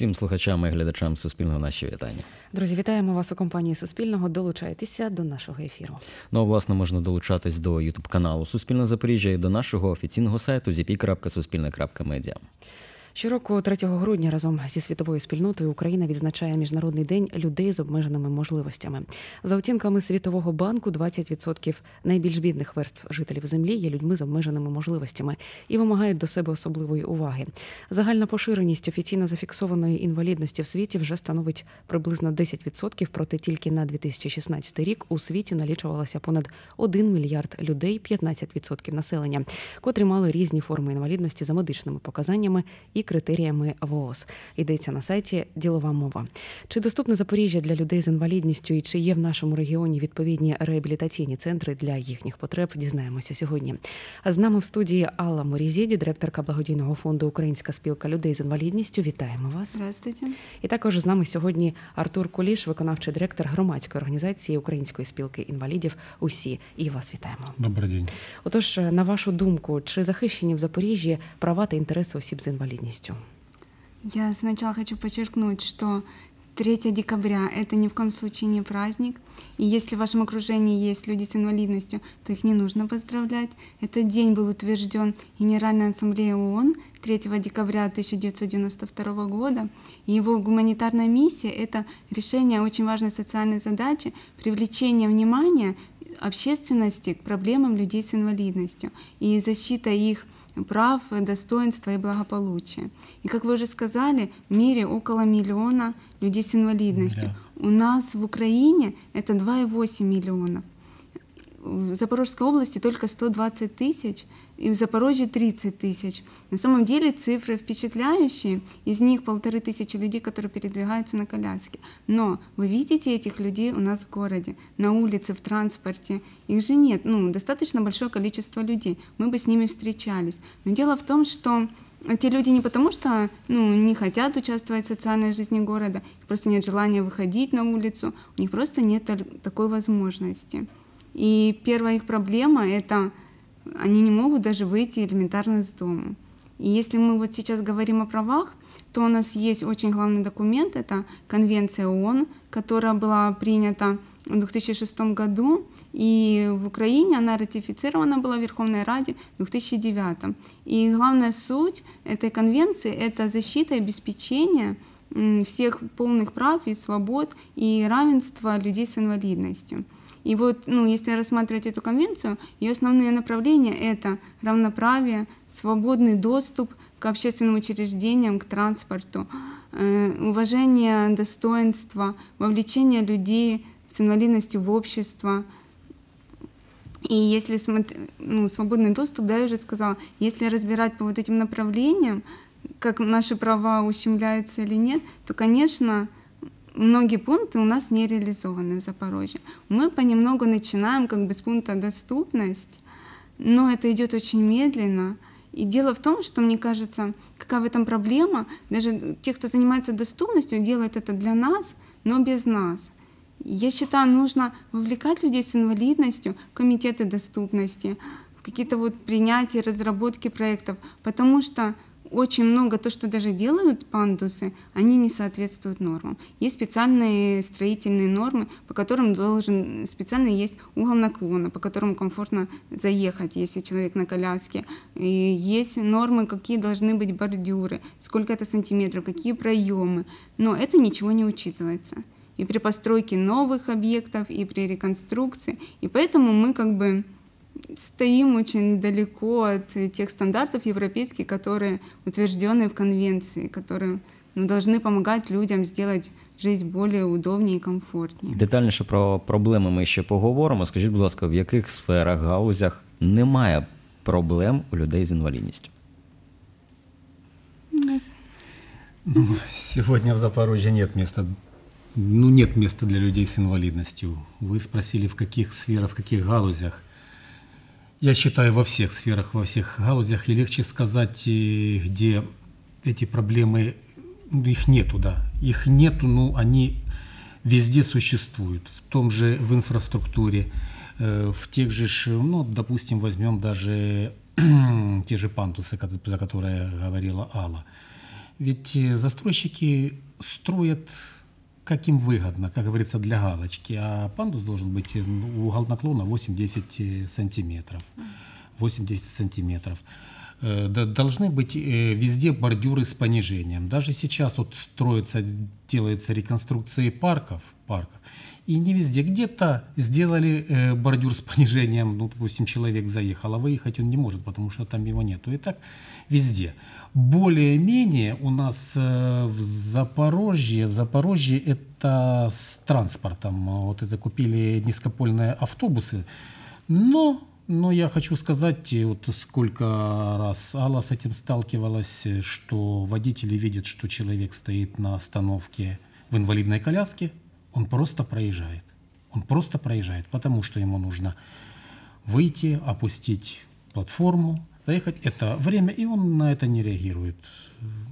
Всім слухачам і глядачам Суспільного наші вітання. Друзі, вітаємо вас у компанії Суспільного. Долучайтеся до нашого ефіру. Ну, а, власне, можна долучатись до Ютуб каналу Суспільне Запоріжжя і до нашого офіційного сайту zp.suspilne.media. Щороку, 3 грудня, разом зі світовою спільнотою Україна відзначає міжнародний день людей з обмеженими можливостями. За оцінками Світового банку, 20% найбільш бідних верств жителів землі є людьми з обмеженими можливостями і вимагають до себе особливої уваги. Загальна поширеність офіційно зафіксованої інвалідності в світі вже становить приблизно 10%, проте тільки на 2016 рік у світі налічувалося понад 1 мільярд людей, 15% населення, котрі мали різні форми інвалідності за медичними показаннями і критеріями ВООЗ. Йдеться на сайті Ділова мова. Чи доступне Запоріжжя для людей з інвалідністю і чи є в нашому регіоні відповідні реабілітаційні центри для їхніх потреб? Дізнаємося сьогодні. А з нами в студії Алла Морізіді, директорка благодійного фонду Українська спілка людей з інвалідністю. Вітаємо вас. Здравствуйте. І також з нами сьогодні Артур Куліш, виконавчий директор громадської організації Української спілки інвалідів. Усі і вас вітаємо. Добрий день. Отож, на вашу думку, чи захищені в Запоріжжі права та інтереси осіб з інвалідністю? Я сначала хочу подчеркнуть, что 3 декабря это ни в коем случае не праздник. И если в вашем окружении есть люди с инвалидностью, то их не нужно поздравлять. Этот день был утвержден Генеральной Ассамблеей ООН 3 декабря 1992 года. И его гуманитарная миссия — это решение очень важной социальной задачи, привлечение внимания общественности к проблемам людей с инвалидностью и защита их прав, достоинства и благополучия. И как вы уже сказали, в мире около миллиона людей с инвалидностью. Да. У нас в Украине это 2,8 миллионов. В Запорожской области только 120 тысяч, и в Запорожье 30 тысяч. На самом деле цифры впечатляющие. Из них полторы тысячи людей, которые передвигаются на коляске. Но вы видите этих людей у нас в городе, на улице, в транспорте. Их же нет. Ну, достаточно большое количество людей. Мы бы с ними встречались. Но дело в том, что те люди не потому, что ну, не хотят участвовать в социальной жизни города, просто нет желания выходить на улицу, у них просто нет такой возможности. И первая их проблема — это они не могут даже выйти элементарно из дома. И если мы вот сейчас говорим о правах, то у нас есть очень главный документ, это Конвенция ООН, которая была принята в 2006 году, и в Украине она ратифицирована была в Верховной Раде в 2009. И главная суть этой конвенции — это защита и обеспечение всех полных прав и свобод и равенства людей с инвалидностью. И вот, ну, если рассматривать эту конвенцию, ее основные направления — это равноправие, свободный доступ к общественным учреждениям, к транспорту, э, уважение достоинства, вовлечение людей с инвалидностью в общество. И если ну, свободный доступ, да, я уже сказала, если разбирать по вот этим направлениям, как наши права ущемляются или нет, то, конечно, многие пункты у нас не реализованы в Запорожье. Мы понемногу начинаем как бы с пункта доступность, но это идет очень медленно. И дело в том, что мне кажется, какая в этом проблема, даже те, кто занимается доступностью, делают это для нас, но без нас. Я считаю, нужно вовлекать людей с инвалидностью в комитеты доступности, в какие-то вот принятия, разработки проектов, потому что очень много, то, что даже делают пандусы, они не соответствуют нормам. Есть специальные строительные нормы, по которым должен специально есть угол наклона, по которому комфортно заехать, если человек на коляске. И есть нормы, какие должны быть бордюры, сколько это сантиметров, какие проемы. Но это ничего не учитывается. И при постройке новых объектов, и при реконструкции. И поэтому мы как бы стоим очень далеко от тех стандартов европейских, которые утверждены в конвенции, которые ну, должны помогать людям сделать жизнь более удобнее и комфортнее. Детальніше про проблеми ми ще поговоримо. Скажіть, будь ласка, в яких сферах, галузях немає проблем у людей з інвалідністю? Нас Ну, сегодня в Запорожье нет места, ну, нет места для людей с инвалидностью. Вы спросили, в каких сферах, в каких галузях. Я считаю, во всех сферах, во всех галузях, и легче сказать, где эти проблемы, ну, их нету, да. Их нету, но они везде существуют. В том же, в инфраструктуре, э, в тех же, ну, допустим, возьмем даже те же пандусы, ко- за которые говорила Алла. Ведь э, застройщики строят как им выгодно, как говорится, для галочки. А пандус должен быть угол наклона 8-10 сантиметров. 8-10 сантиметров. Э, Должны быть э, везде бордюры с понижением. Даже сейчас вот строится, делается реконструкции парков, парков. И не везде. Где-то сделали э, бордюр с понижением, ну, допустим, человек заехал, а выехать он не может, потому что там его нету. И так везде. Более-менее у нас э, в Запорожье, в Запорожье это с транспортом. Вот это купили низкопольные автобусы. Но, но я хочу сказать, вот сколько раз Алла с этим сталкивалась, что водители видят, что человек стоит на остановке в инвалидной коляске, он просто проезжает. Он просто проезжает, потому что ему нужно выйти, опустить платформу, заехать. Это время, и он на это не реагирует.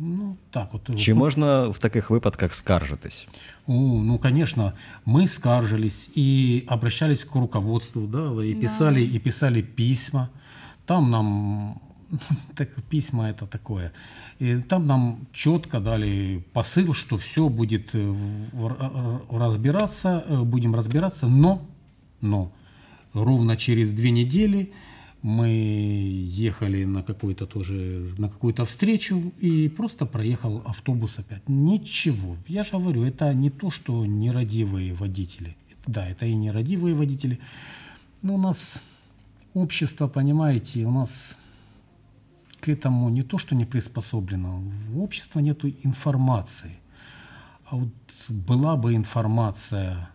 Ну, так вот. Чи можна в таких випадках скаржитись? О, ну, конечно, мы скаржились и обращались к руководству, да, и писали, и писали письма. Там нам так письма это такое. И там нам четко дали посыл, что все будет э, разбираться, э, будем разбираться, но, но ровно через две недели мы ехали на какой-то тоже на какую-то встречу и просто проехал автобус опять. Ничего. Я же говорю, это не то, что нерадивые водители. Да, это и нерадивые водители. Но у нас общество, понимаете, у нас к этому не то, что не приспособлено. У общества нет информации. А вот была бы информация,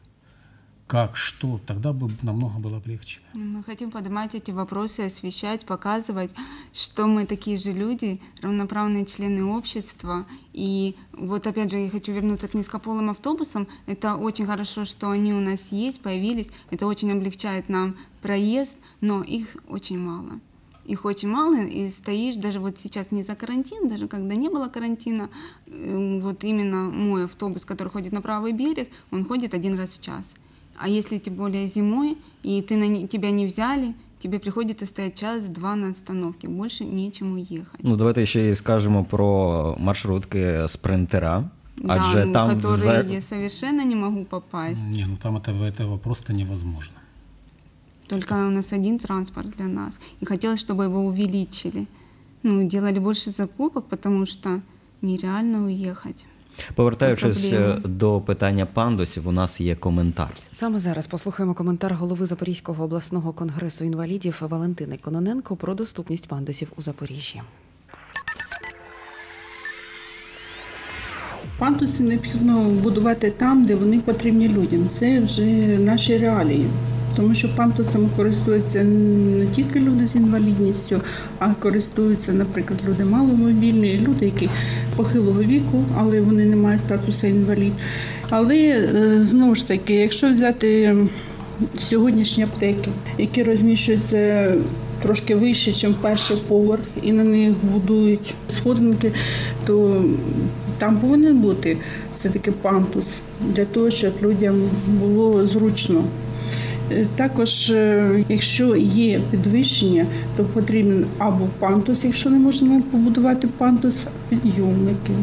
как, что, тогда бы намного было бы легче. Мы хотим поднимать эти вопросы, освещать, показывать, что мы такие же люди, равноправные члены общества. И вот опять же я хочу вернуться к низкополым автобусам. Это очень хорошо, что они у нас есть, появились. Это очень облегчает нам проезд, но их очень мало. Их очень мало, и стоишь даже вот сейчас не за карантин, даже когда не было карантина, э, вот именно мой автобус, который ходит на правый берег, он ходит один раз в час. А если тем более зимой, и ты на тебя не взяли, тебе приходится стоять час-два на остановке, больше нечем уехать. Ну, давайте ще і скажемо про маршрутки спринтера. да, Адже ну, там которые за- я совершенно не могу попасть. Не, ну там этого, этого просто невозможно. Только у нас один транспорт для нас. И хотелось, чтобы его увеличили. Ну, делали больше закупок, потому что нереально уехать. повертаючись е, до питання пандусів, у нас є коментар. Саме зараз послухаємо коментар голови Запорізького обласного конгресу інвалідів Валентини Кононенко про доступність пандусів у Запоріжжі. Пандуси необхідно будувати там, де вони потрібні людям. Це вже наші реалії. Тому що пандусами користуються не тільки люди з інвалідністю, а користуються, наприклад, люди маломобільні, люди, які похилого віку, але вони не мають статусу інвалід. Але е, знову ж таки, якщо взяти сьогоднішні аптеки, які розміщуються трошки вище, ніж перший поверх, і на них будують сходинки, то там повинен бути все-таки пандус для того, щоб людям було зручно. Також, е, якщо є підвищення, то потрібен або пандус, якщо не можна побудувати пантус, підйомники.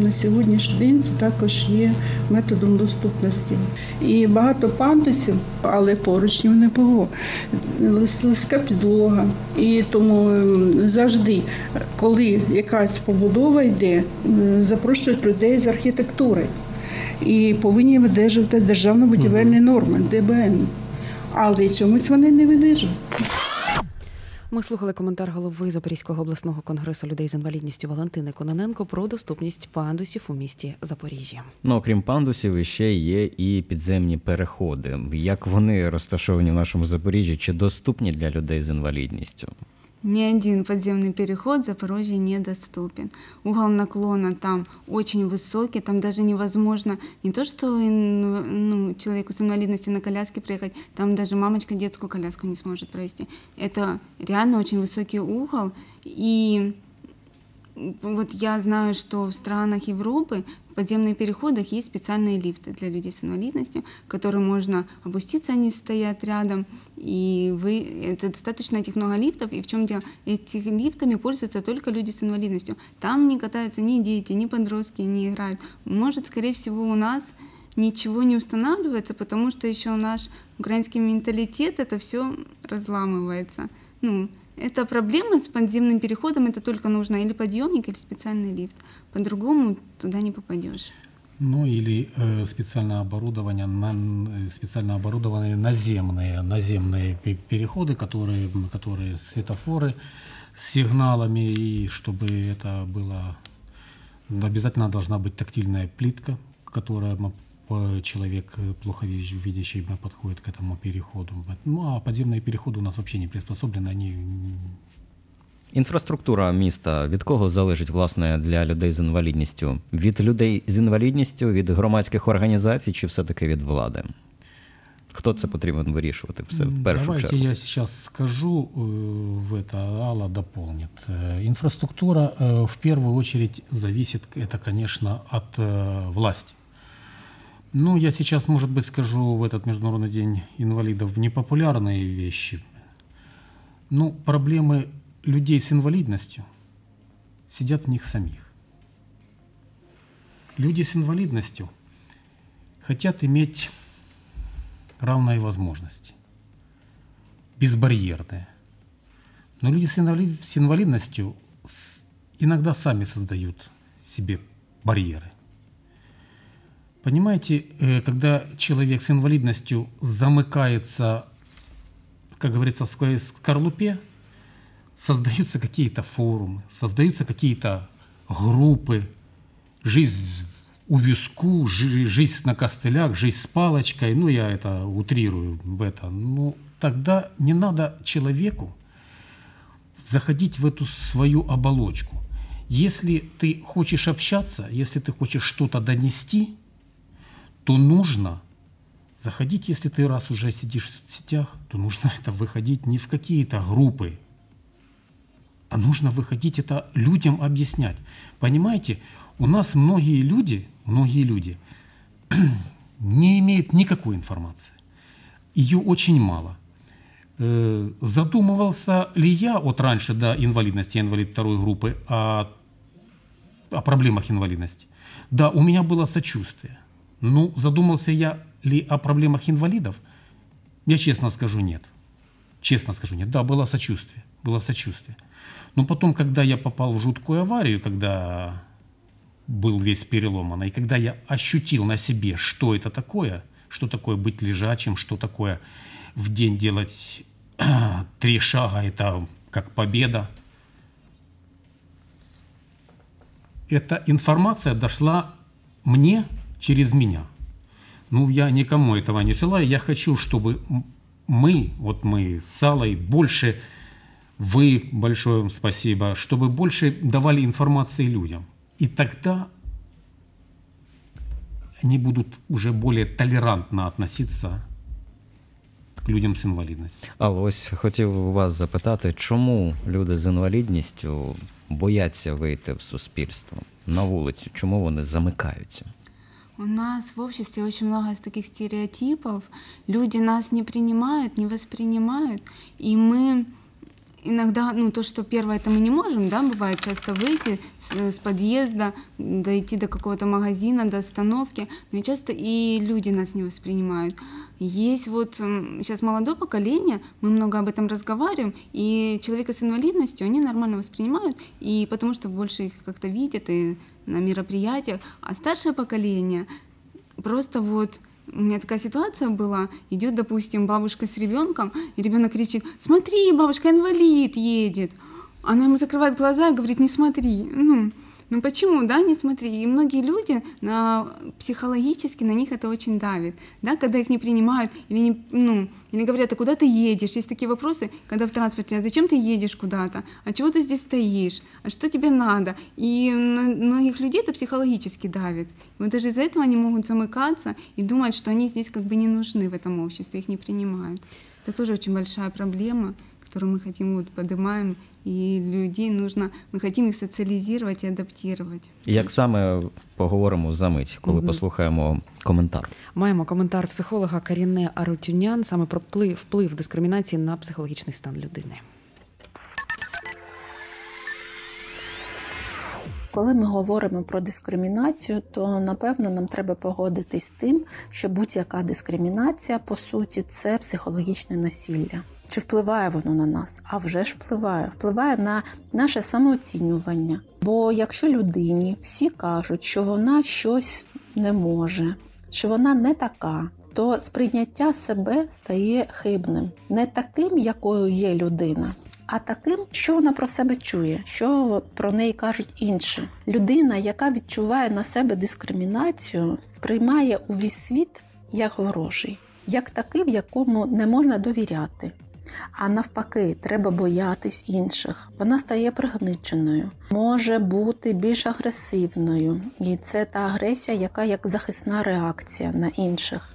На сьогоднішній день це також є методом доступності. І багато пандусів, але поручнів не було. Слизька підлога. І тому ем, завжди, коли якась побудова йде, запрошують людей з архітектури. І повинні видержувати державно-будівельні норми ДБН. Але чомусь вони не видержуються. Ми слухали коментар голови Запорізького обласного конгресу людей з інвалідністю Валентини Кононенко про доступність пандусів у місті Запоріжжя. Ну, окрім пандусів, ще є і підземні переходи. Як вони розташовані в нашому Запоріжжі, чи доступні для людей з інвалідністю? Ни один подземный переход в Запорожье недоступен. Угол наклона там очень высокий, там даже невозможно не то, что ну, человеку с инвалидностью на коляске приехать, там даже мамочка детскую коляску не сможет провести. Это реально очень высокий угол, и вот я знаю, что в странах Европы в подземных переходах есть специальные лифты для людей с инвалидностью, которые можно опуститься, они стоят рядом, и вы, это достаточно этих много лифтов, и в чем дело? Этими лифтами пользуются только люди с инвалидностью. Там не катаются ни дети, ни подростки, не играют. Может, скорее всего, у нас ничего не устанавливается, потому что еще наш украинский менталитет, это все разламывается. Ну, это проблема с подземным переходом, это только нужно или подъемник, или специальный лифт. По-другому туда не попадешь. Ну или э, специальное оборудование, на, специально оборудованные наземные, наземные переходы, которые, которые светофоры с сигналами, и чтобы это было обязательно должна быть тактильная плитка, которая человек э, плохо видящий подходит к этому переходу. Ну а подземные переходы у нас вообще не приспособлены, они Інфраструктура міста від кого залежить власне для людей з інвалідністю? Від людей з інвалідністю, від громадських організацій чи все-таки від влади? Хто це потрібен вирішувати все в першу Давайте чергу? я сейчас скажу э, в это, Алла дополнит. Э, Инфраструктура э, в первую очередь зависит, это, конечно, от власти. Ну, я сейчас, может быть, скажу в этот Международный день инвалидов непопулярные вещи. Ну, проблемы людей с инвалидностью сидят в них самих. Люди с инвалидностью хотят иметь равные возможности, безбарьерные. Но люди с, инвалид, с инвалидностью иногда сами создают себе барьеры. Понимаете, э, когда человек с инвалидностью замыкается, как говорится, в своей скорлупе, создаются какие-то форумы, создаются какие-то группы, жизнь у виску, жизнь на костылях, жизнь с палочкой, ну я это утрирую это, ну тогда не надо человеку заходить в эту свою оболочку. Если ты хочешь общаться, если ты хочешь что-то донести – то нужно заходить, если ты раз уже сидишь в сетях, то нужно это выходить не в какие-то группы, а нужно выходить это людям объяснять. Понимаете, у нас многие люди, многие люди не имеют никакой информации. Ее очень мало. Э, задумывался ли я вот раньше до инвалидности, я инвалид второй группы, о, о проблемах инвалидности? Да, у меня было сочувствие. Ну, задумался я ли о проблемах инвалидов? Я честно скажу, нет. Честно скажу, нет. Да, было сочувствие. Было сочувствие. Но потом, когда я попал в жуткую аварию, когда был весь переломан, и когда я ощутил на себе, что это такое, что такое быть лежачим, что такое в день делать три шага, это как победа. Эта информация дошла мне через меня. Ну, я никому этого не желаю. Я хочу, чтобы мы, вот мы с Аллой, больше, вы, большое вам спасибо, чтобы больше давали информации людям. И тогда они будут уже более толерантно относиться к людям з інвалідністю. Але ось хотів у вас запитати, чому люди з інвалідністю бояться вийти в суспільство на вулицю? Чому вони замикаються? У нас в обществе очень много таких стереотипов. Люди нас не принимают, не воспринимают. И мы иногда, ну, то, что первое, это мы не можем, да, бывает часто выйти с, с подъезда, дойти до какого-то магазина, до остановки, но часто и люди нас не воспринимают. Есть вот сейчас молодое поколение, мы много об этом разговариваем, и человека с инвалидностью они нормально воспринимают, и потому что больше их как-то видят и на мероприятиях, а старшее поколение просто вот у меня такая ситуация была, идет, допустим, бабушка с ребенком, и ребенок кричит, смотри, бабушка инвалид едет. Она ему закрывает глаза и говорит, не смотри. Ну, Ну почему, да, не смотри. И многие люди на, психологически на них это очень давит, да, когда их не принимают или, не, ну, или говорят, а куда ты едешь? Есть такие вопросы, когда в транспорте, а зачем ты едешь куда-то? А чего ты здесь стоишь? А что тебе надо? И на многих людей это психологически давит. И вот даже из-за этого они могут замыкаться и думать, что они здесь как бы не нужны в этом обществе, их не принимают. Это тоже очень большая проблема которую мы хотим вот поднимаем, и людей нужно, ми хотим їх соціалізувати і адаптувати. Як саме поговоримо за мить, коли послухаємо коментар? Маємо коментар психолога Каріне Арутюнян саме про вплив, вплив дискримінації на психологічний стан людини. Коли ми говоримо про дискримінацію, то напевно нам треба погодитись з тим, що будь-яка дискримінація по суті це психологічне насилля. Чи впливає воно на нас? А вже ж впливає. Впливає на наше самооцінювання. Бо якщо людині всі кажуть, що вона щось не може, що вона не така, то сприйняття себе стає хибним, не таким, якою є людина. А таким, що вона про себе чує, що про неї кажуть інші. Людина, яка відчуває на себе дискримінацію, сприймає увесь світ як ворожий, як такий, в якому не можна довіряти. А навпаки, треба боятись інших. Вона стає пригниченою, може бути більш агресивною, і це та агресія, яка як захисна реакція на інших.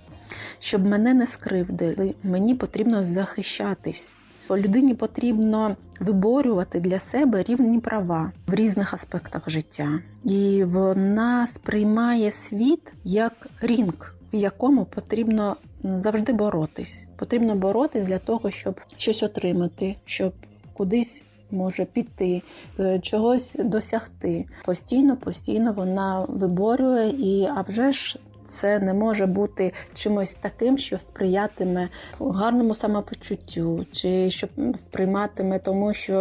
Щоб мене не скривдили, мені потрібно захищатись. Людині потрібно виборювати для себе рівні права в різних аспектах життя, і вона сприймає світ як рінг, в якому потрібно завжди боротись. Потрібно боротись для того, щоб щось отримати, щоб кудись може піти, е, чогось досягти. Постійно, постійно вона виборює і а вже ж. Це не може бути чимось таким, що сприятиме гарному самопочуттю, чи що сприйматиме тому, що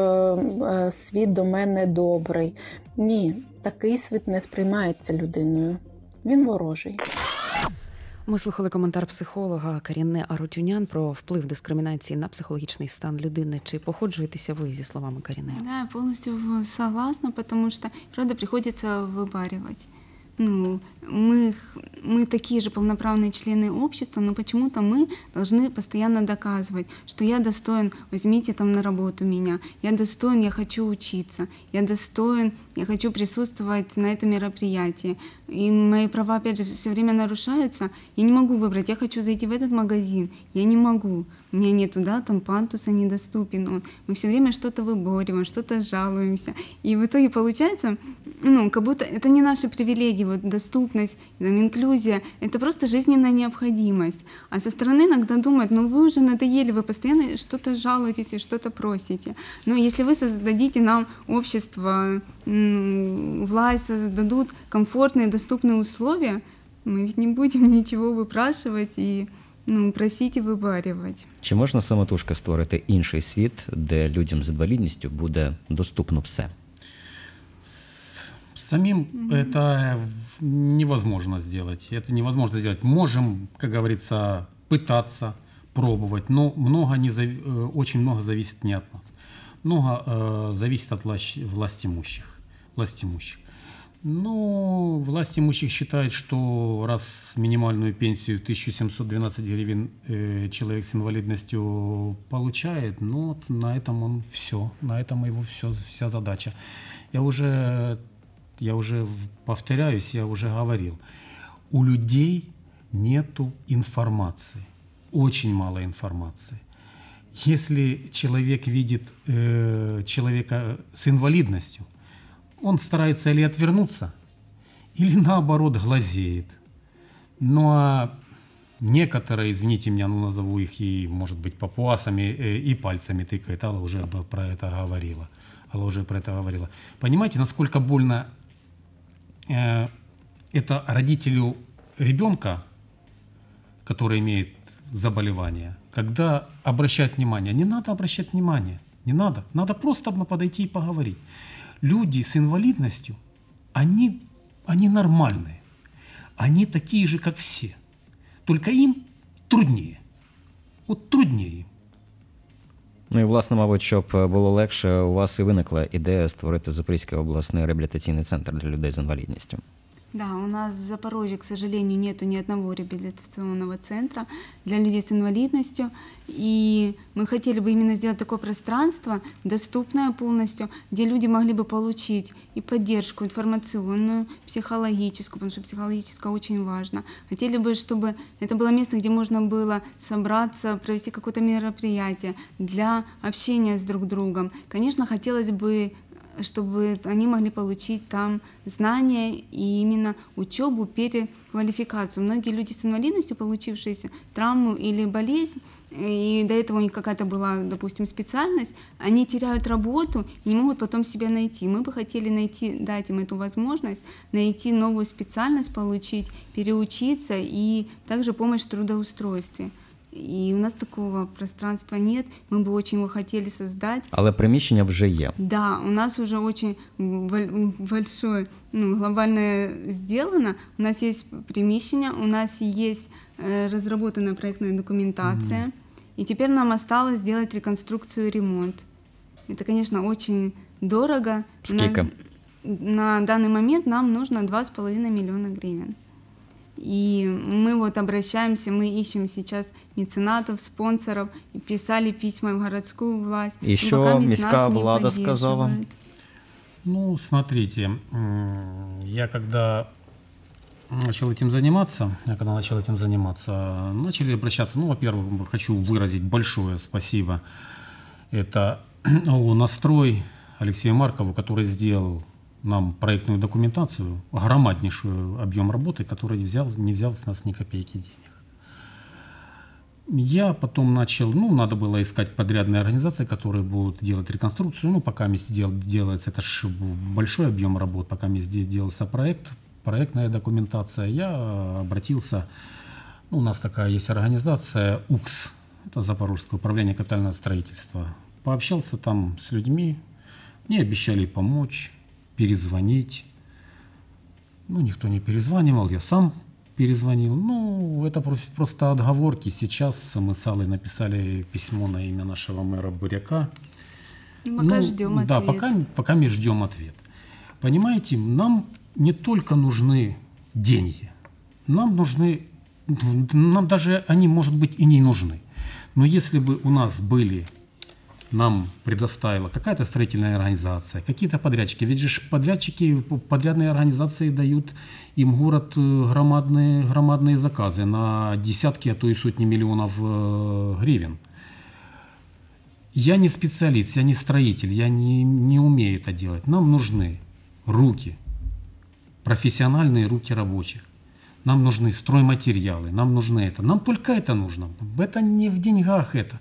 е, світ до мене добрий. Ні, такий світ не сприймається людиною. Він ворожий. Ми слухали коментар психолога Каріне Арутюнян про вплив дискримінації на психологічний стан людини. Чи походжуєтеся ви зі словами Каріне? Да, я полностью согласна, тому що правда, приходиться выбаривать. Ну, мы, мы такие же полноправные члены общества, но почему-то мы должны постоянно доказывать, что я достоин, возьмите там на работу меня, я достоин, я хочу учиться, я достоин, я хочу присутствовать на этом мероприятии. И мои права, опять же, все время нарушаются. Я не могу выбрать, я хочу зайти в этот магазин, я не могу. У меня нету, да, там пантуса недоступен. Он. Мы все время что-то выбориваем, что-то жалуемся. И в итоге получается, ну, как будто это не наши привилегии, вот доступность, там, инклюзия, это просто жизненная необходимость. А со стороны иногда думают, ну вы уже надоели, вы постоянно что-то жалуетесь и что-то просите. Но если вы создадите нам общество, власть создадут комфортные, доступные условия, мы ведь не будем ничего выпрашивать и ну, просіть і вибарювати. Чи можна самотужки створити інший світ, де людям з інвалідністю буде доступно все? Самим mm-hmm. это невозможно сделать. Это невозможно сделать. Можем, как говорится, пытаться, пробовать, но много не зави... Э, очень много зависит не от нас. Много э, зависит от власти, власть имущих. Власть имущих. Ну, власть имущих считает, что раз минимальную пенсию в 1712 гривен э, человек с инвалидностью получает, ну вот на этом он все, на этом его все, вся задача. Я уже, я уже повторяюсь, я уже говорил, у людей нету информации, очень мало информации. Если человек видит э, человека с инвалидностью, он старается или отвернуться, или наоборот глазеет. Ну а некоторые, извините меня, ну назову их и, может быть, папуасами э, и пальцами тыкает. Алла уже про это говорила. Алла уже про это говорила. Понимаете, насколько больно э, это родителю ребенка, который имеет заболевание, когда обращать внимание. Не надо обращать внимание, не надо. Надо просто подойти и поговорить люди с инвалидностью, они, они нормальные. Они такие же, как все. Только им труднее. Вот труднее им. Ну і власне, мабуть, щоб було легше, у вас і виникла ідея створити Запорізький обласний реабілітаційний центр для людей з інвалідністю. Да, у нас в Запорожье, к сожалению, нету ни одного реабилитационного центра для людей с инвалидностью. И мы хотели бы именно сделать такое пространство, доступное полностью, где люди могли бы получить и поддержку информационную, психологическую, потому что психологическая очень важно. Хотели бы, чтобы это было место, где можно было собраться, провести какое-то мероприятие для общения с друг другом. Конечно, хотелось бы чтобы они могли получить там знания и именно учебу, переквалификацию. Многие люди с инвалидностью, получившие травму или болезнь, и до этого у них какая-то была, допустим, специальность, они теряют работу и не могут потом себя найти. Мы бы хотели найти, дать им эту возможность, найти новую специальность, получить, переучиться и также помощь в трудоустройстве. И у нас такого пространства нет. Мы бы очень его хотели создать. Але приміщення вже є. Да, у нас уже очень боль- большое, ну, глобальное сделано. У нас есть приміщення, у нас есть э, разработана проектная документация. И теперь нам осталось сделать реконструкцию и ремонт. Это, конечно, очень дорого. У нас Сколько? на данный момент нам нужно 2,5 миллиона гривен. И мы вот обращаемся, мы ищем сейчас меценатов, спонсоров, и писали письма в городскую власть. Нас не влада сказала? Ну, смотрите, я когда начал этим заниматься, я когда начал этим заниматься, начали обращаться, ну, во-первых, хочу выразить большое спасибо. Это ООО «Настрой» Алексею Маркову, который сделал нам проектную документацию, громаднейшую объем работы, который взял, не взял с нас ни копейки денег. Я потом начал, ну, надо было искать подрядные организации, которые будут делать реконструкцию. Ну, пока вместе дел, делается, это ж большой объем работ, пока вместе делался проект, проектная документация. Я обратился, ну, у нас такая есть организация УКС, это Запорожское управление капитального строительства. Пообщался там с людьми, мне обещали помочь, перезвонить. Ну, никто не перезванивал, я сам перезвонил. Ну, это прос- просто отговорки. Сейчас мы с Аллой написали письмо на имя нашего мэра Буряка. Ну, пока Ну, ждем Да, ответ. пока, пока мы ждем ответ. Понимаете, нам не только нужны деньги, нам нужны, нам даже они, может быть, и не нужны. Но если бы у нас были, нам предоставила какая-то строительная организация, какие-то подрядчики, ведь же подрядчики, подрядные организации дают им город э, громадные, громадные заказы на десятки, а то и сотни миллионов э, гривен. Я не специалист, я не строитель, я не, не умею это делать. Нам нужны руки, профессиональные руки рабочих. Нам нужны стройматериалы, нам нужны это. Нам только это нужно. Это не в деньгах это.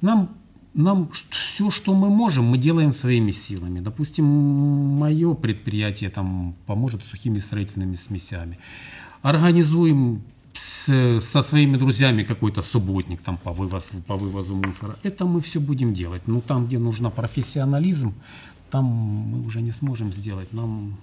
Нам, нам все, что мы можем, мы делаем своими силами. Допустим, мое предприятие там поможет сухими строительными смесями. Организуем с- со своими друзьями какой-то субботник там по вывозу, по вывозу мусора. Это мы все будем делать. Но там, где нужно профессионализм, там мы уже не сможем сделать. Нам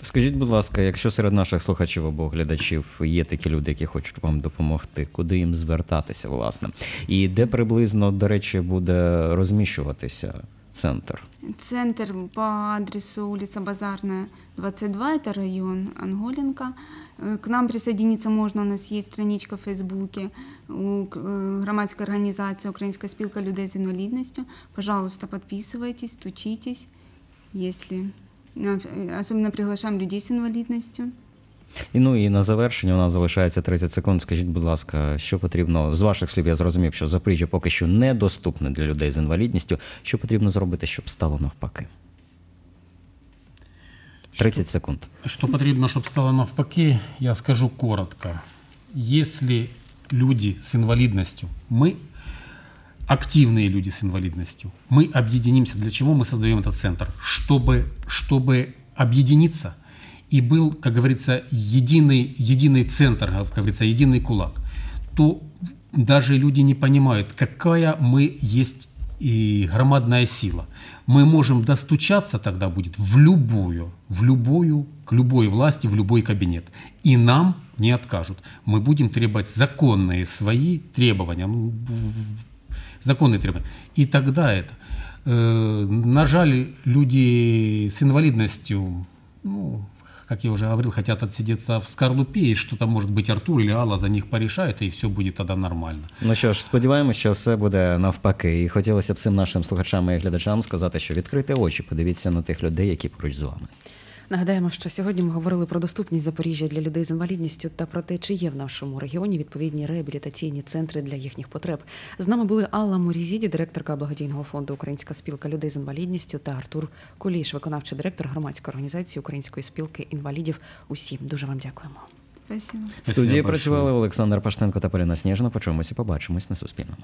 Скажіть, будь ласка, якщо серед наших слухачів або глядачів є такі люди, які хочуть вам допомогти, куди їм звертатися, власне? І де приблизно, до речі, буде розміщуватися центр? Центр по адресу улица Базарная, 22, это район Анголенко. Э, К нам присоединиться можно, у нас есть страничка в Фейсбуке у э, громадской организации Украинская спилка людей с инвалидностью. Пожалуйста, подписывайтесь, стучитесь, если... э, Особенно приглашаем людей с инвалидностью. І ну і на завершення у нас залишається 30 секунд. Скажіть, будь ласка, що потрібно з ваших слів? Я зрозумів, що Запоріжжя поки що недоступне для людей з інвалідністю. Що потрібно зробити, щоб стало навпаки? 30 секунд. Что потребно, чтобы стало навпаки, я скажу коротко. Если люди с инвалидностью, мы Активные люди с инвалидностью, мы объединимся. Для чего мы создаем этот центр? Чтобы, чтобы объединиться и был, как говорится, единый, единый центр, как говорится, единый кулак, то даже люди не понимают, какая мы есть и громадная сила. Мы можем достучаться тогда будет в любую, в любую, к любой власти, в любой кабинет. И нам не откажут. Мы будем требовать законные свои требования. Ну, в- законные требования. И тогда это. Э, на жаль, люди с инвалидностью, ну, как я уже говорил, хотят отсидеться в скорлупе, и что-то, может быть, Артур или Алла за них порешает, и все будет тогда нормально. Ну що ж, сподіваємося, що все буде навпаки. І хотілося б всім нашим слухачам і глядачам сказати, що відкрийте очі, подивіться на тих людей, які поруч з вами. Нагадаємо, що сьогодні ми говорили про доступність Запоріжжя для людей з інвалідністю та про те, чи є в нашому регіоні відповідні реабілітаційні центри для їхніх потреб. З нами були Алла Мурізіді, директорка благодійного фонду Українська спілка людей з інвалідністю та Артур Куліш, виконавчий директор громадської організації Української спілки інвалідів. Усім дуже вам дякуємо. Спасибо. В студії большое. працювали Олександр Паштенко та Поліна Сніжна. Почуємося, побачимось на Суспільному.